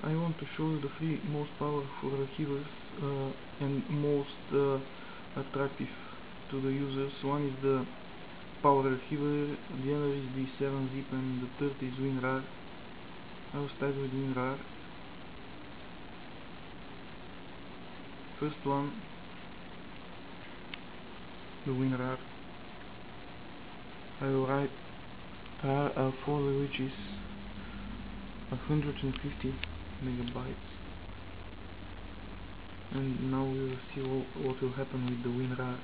I want to show you the three most powerful archivers uh, and most uh, attractive to the users. One is the Power Archiver, the other is the 7-zip and the third is WinRAR. I will start with WinRAR. First one, the WinRAR. I will write RAR a which is 150 megabytes. And now we will see what will happen with the WinRAR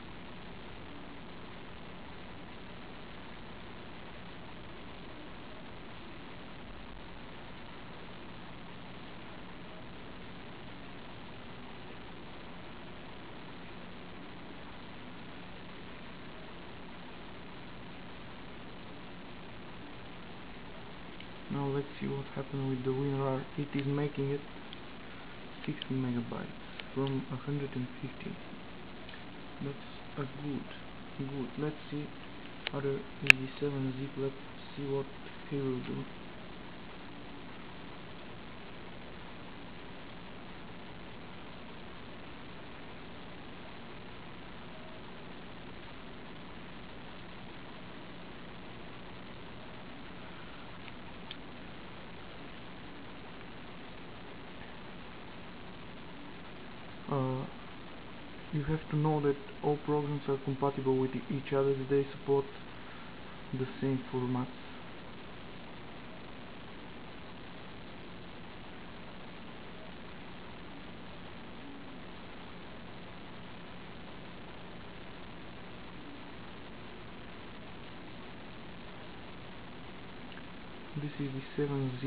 now let's see what happened with the WinRAR it is making it 60 megabytes from 150 that's a good good. Let's see other easy 7 zip. Let's see what he will do uh, you have to know that all programs are compatible with each other they support the same formats. This is the 7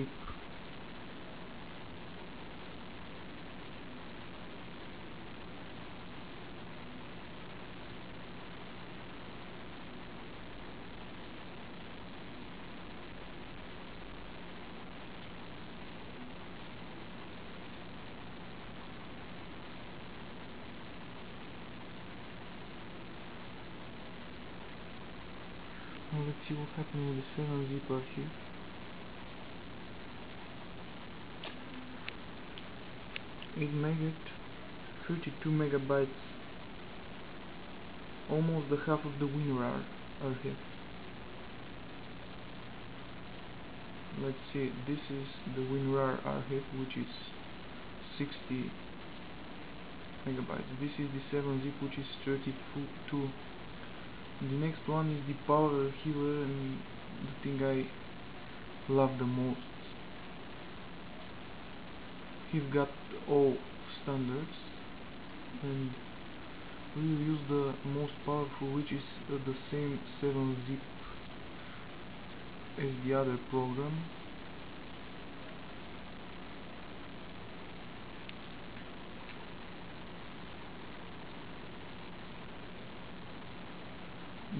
let's see what happened with the 7 zip archive. It made it 32 megabytes, almost the half of the WinRAR archive. Let's see, this is the WinRAR archive which is 60 megabytes. This is the 7 zip which is 32 the next one is the power archiver and the thing I love the most. He's got all standards and we will use the most powerful which is uh, the same 7-zip as the other program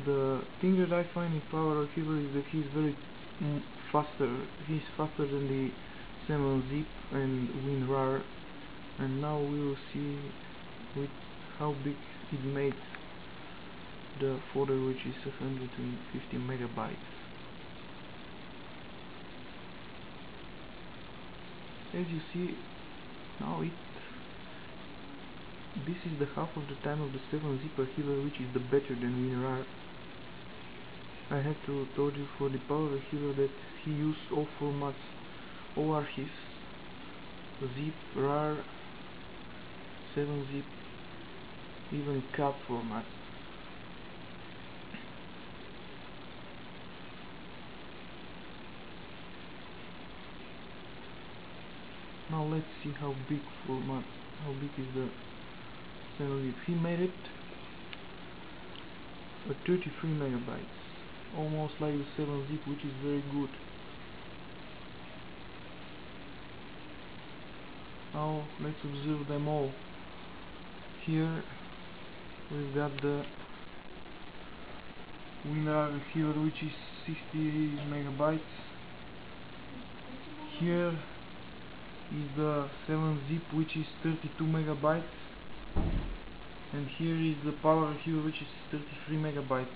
the thing that I find in Power Archiver is that he's very mm, faster. He's faster than the 7-zip and WinRAR and now we will see with how big it made the folder which is 150 megabytes. As you see now it this is the half of the time of the 7-zip archiver which is the better than WinRAR I had to told you for the power archiver that he used all formats, all archives, zip, rar, 7-zip, even cat format. Now let's see how big format, how big is the 7-zip. He made it a 33 megabytes almost like the 7-zip which is very good. Now let's observe them all. Here we've got the WinRAR here which is 60 megabytes. Here is the 7-zip which is 32 megabytes. And here is the power here which is 33 megabytes